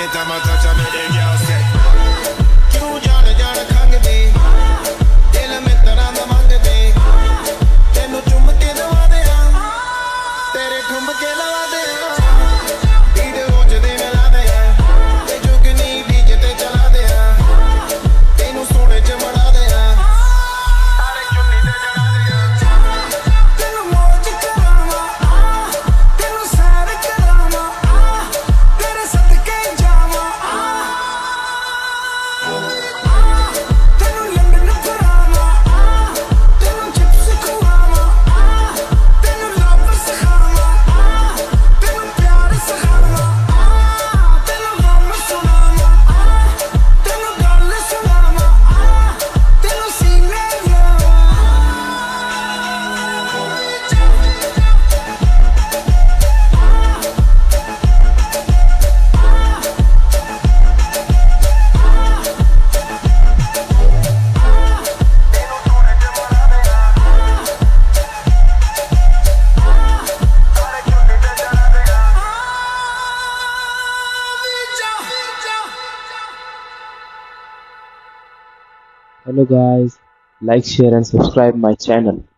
Anytime I touch, I make Hello guys, like, share and subscribe my channel.